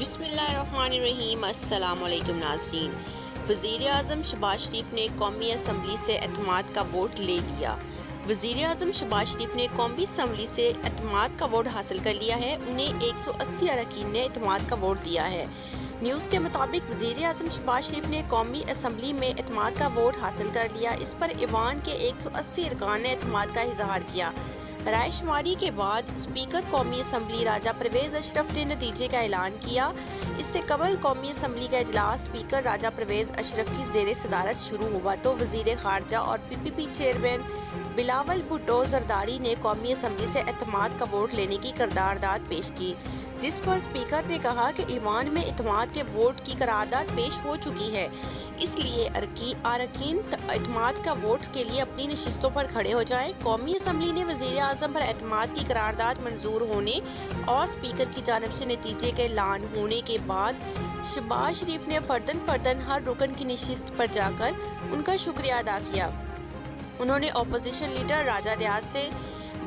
بسم اللہ الرحمن الرحیم، السلام علیکم ناظرین۔ وزیر اعظم شباز شریف نے قومی اسمبلی سے اعتماد کا ووٹ لے لیا۔ وزیر اعظم شباز شریف نے قومی اسمبلی سے اعتماد کا ووٹ حاصل کر لیا ہے، انہیں ایک سو اسی اراکین نے اعتماد کا ووٹ دیا ہے۔ نیوز کے مطابق، وزیر اعظم شباز شریف نے قومی اسمبلی میں اعتماد کا ووٹ حاصل کر لیا، اس پر ایوان کے ایک سو اسی ارکان نے اعتماد کا اظہار کیا۔ رائے شماری کے بعد اسپیکر قومی اسمبلی راجہ پرویز اشرف نے نتیجے کا اعلان کیا۔ اس سے قبل قومی اسمبلی کا اجلاس اسپیکر راجہ پرویز اشرف کی زیر صدارت شروع ہوا تو وزیر خارجہ اور P P P chairman Bilawal Bhutto Zardari نے قومی اسمبلی سے اعتماد کا ووٹ لینے کی کردارداد پیش کی۔ جس پر اسپیکر نے کہا کہ ایوان میں اعتماد کے ووٹ کی قرارداد پیش ہو چکی ہے۔ اس لیے ارکین اعتماد کا ووٹ کے لیے اپنی نشستوں پر کھڑے ہو جائیں۔ قومی اسمبلی نے وزیر اعظم پر اعتماد کی قرارداد منظور ہونے اور اسپیکر کی جانب سے نتیجے کے اعلان ہونے کے بعد شباز شریف نے فردن فردن ہر رکن کی نشست پر جا کر ان کا شکریہ ادا کیا۔ انہوں نے اپوزیشن لیڈر راجہ ریاض سے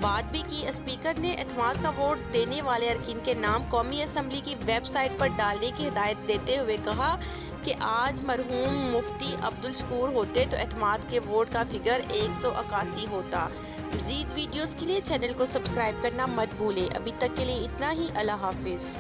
بات بھی کی، اسپیکر نے اعتماد کا ووٹ دینے والے ارکین کے نام قومی اسمبلی کی ویب سائٹ پر ڈالنے کی ہدایت دیتے ہوئے کہا کہ آج مرحوم مفتی عبدالشکور ہوتے تو اعتماد کے ووٹ کا فگر ایک سو اکاسی ہوتا۔ مزید ویڈیوز کے لیے چینل کو سبسکرائب کرنا مت بھولیں۔ ابھی تک کے لیے اتنا ہی۔ اللہ حافظ۔